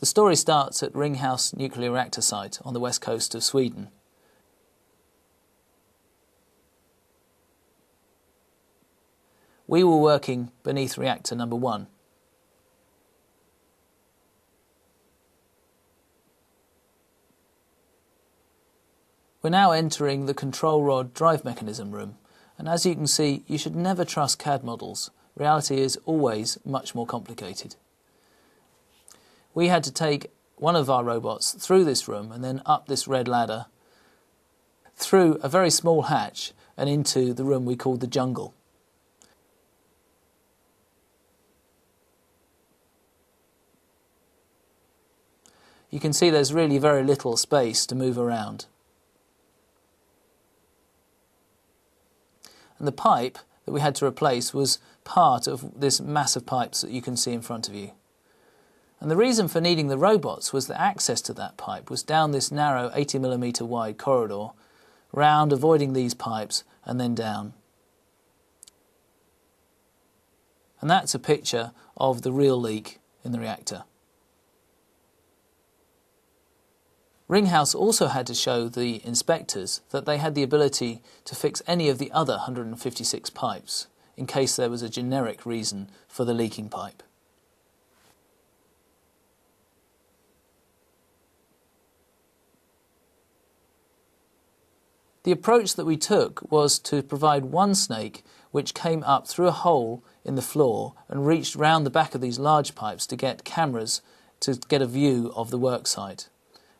The story starts at Ringhals nuclear reactor site on the west coast of Sweden. We were working beneath reactor number one. We're now entering the control rod drive mechanism room, and as you can see, you should never trust CAD models. Reality is always much more complicated. We had to take one of our robots through this room and then up this red ladder, through a very small hatch and into the room we called the jungle. You can see there's really very little space to move around. And the pipe that we had to replace was part of this mass of pipes that you can see in front of you. And the reason for needing the robots was that access to that pipe was down this narrow 80mm wide corridor, round avoiding these pipes and then down. And that's a picture of the real leak in the reactor. Ringhals also had to show the inspectors that they had the ability to fix any of the other 156 pipes in case there was a generic reason for the leaking pipe. The approach that we took was to provide one snake which came up through a hole in the floor and reached round the back of these large pipes to get cameras to get a view of the worksite.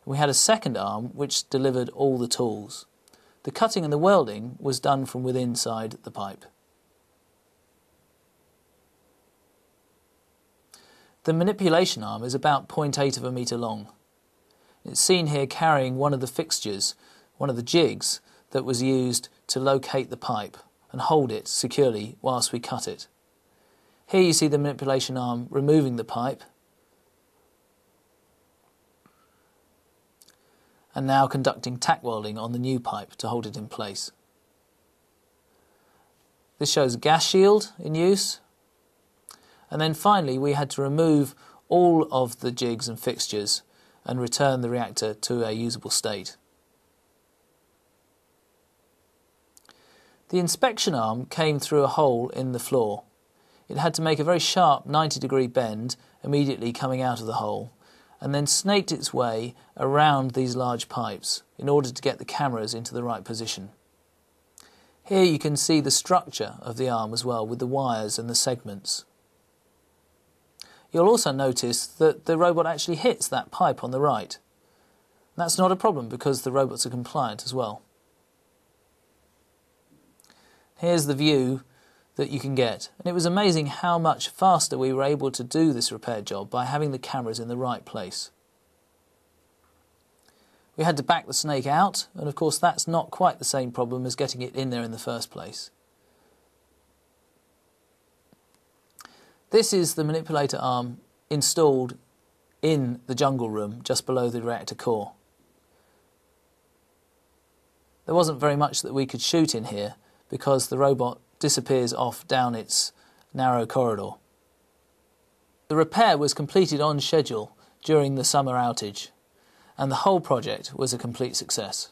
We had a second arm which delivered all the tools. The cutting and the welding was done from within inside the pipe. The manipulation arm is about 0.8 of a metre long. It's seen here carrying one of the fixtures, one of the jigs, that was used to locate the pipe and hold it securely whilst we cut it. Here you see the manipulation arm removing the pipe and now conducting tack welding on the new pipe to hold it in place. This shows gas shield in use. And then finally we had to remove all of the jigs and fixtures and return the reactor to a usable state. The inspection arm came through a hole in the floor. It had to make a very sharp 90 degree bend immediately coming out of the hole and then snaked its way around these large pipes in order to get the cameras into the right position. Here you can see the structure of the arm as well with the wires and the segments. You'll also notice that the robot actually hits that pipe on the right. That's not a problem because the robots are compliant as well. Here's the view that you can get. And it was amazing how much faster we were able to do this repair job by having the cameras in the right place. We had to back the snake out, and of course that's not quite the same problem as getting it in there in the first place. This is the manipulator arm installed in the jungle room just below the reactor core. There wasn't very much that we could shoot in here because the robot disappears off down its narrow corridor. The repair was completed on schedule during the summer outage, and the whole project was a complete success.